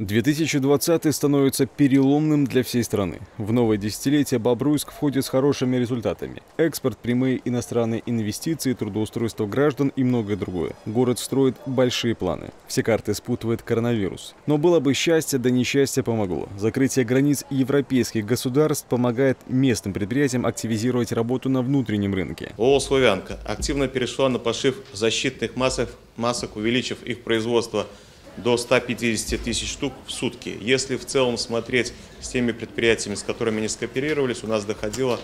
2020 становится переломным для всей страны. В новое десятилетие Бобруйск входит с хорошими результатами. Экспорт, прямые иностранные инвестиции, трудоустройство граждан и многое другое. Город строит большие планы. Все карты спутывает коронавирус. Но было бы счастье, да несчастье помогло. Закрытие границ европейских государств помогает местным предприятиям активизировать работу на внутреннем рынке. ООО «Славянка» активно перешла на пошив защитных масок, масок увеличив их производство до 150 тысяч штук в сутки. Если в целом смотреть с теми предприятиями, с которыми не скооперировались, у нас доходило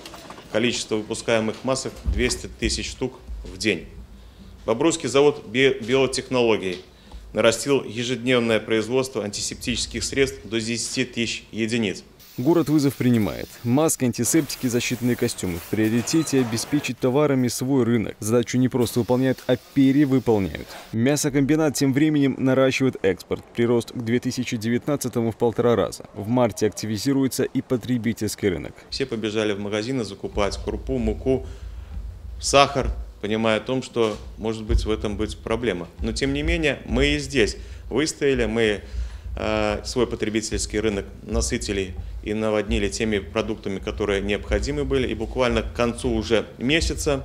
количество выпускаемых масок 200 тысяч штук в день. Бобруйский завод биотехнологий нарастил ежедневное производство антисептических средств до 10 тысяч единиц. Город вызов принимает. Маски, антисептики, защитные костюмы. В приоритете обеспечить товарами свой рынок. Задачу не просто выполняют, а перевыполняют. Мясокомбинат тем временем наращивает экспорт. Прирост к 2019 в полтора раза. В марте активизируется и потребительский рынок. Все побежали в магазины закупать крупу, муку, сахар, понимая о том, что может быть в этом быть проблема. Но тем не менее мы и здесь выстояли, мы свой потребительский рынок насытили и наводнили теми продуктами, которые необходимы были. И буквально к концу уже месяца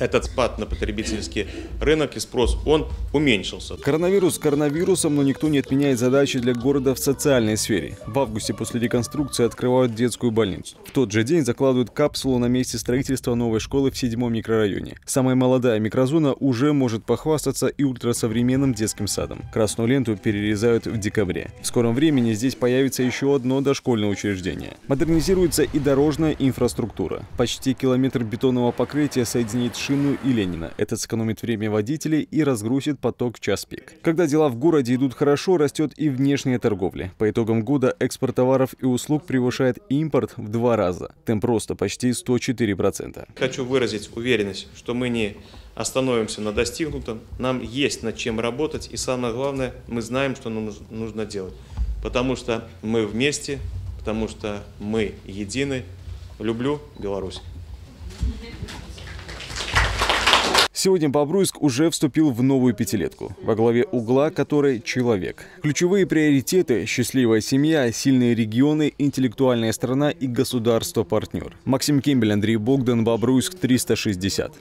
этот спад на потребительский рынок и спрос, он уменьшился. Коронавирус коронавирусом, но никто не отменяет задачи для города в социальной сфере. В августе после реконструкции открывают детскую больницу. В тот же день закладывают капсулу на месте строительства новой школы в седьмом микрорайоне. Самая молодая микрозона уже может похвастаться и ультрасовременным детским садом. Красную ленту перерезают в декабре. В скором времени здесь появится еще одно дошкольное учреждение. Модернизируется и дорожная инфраструктура. Почти километр бетонного покрытия соединит Машину и Ленина. Это сэкономит время водителей и разгрузит поток в час пик. Когда дела в городе идут хорошо, растет и внешняя торговля. По итогам года экспорт товаров и услуг превышает импорт в два раза. Темп роста почти 104%. Хочу выразить уверенность, что мы не остановимся на достигнутом. Нам есть над чем работать. И самое главное, мы знаем, что нам нужно делать. Потому что мы вместе, потому что мы едины. Люблю Беларусь. Сегодня Бобруйск уже вступил в новую пятилетку, во главе угла которой человек. Ключевые приоритеты – счастливая семья, сильные регионы, интеллектуальная страна и государство-партнер. Максим Кембель, Андрей Богдан, Бобруйск, 360.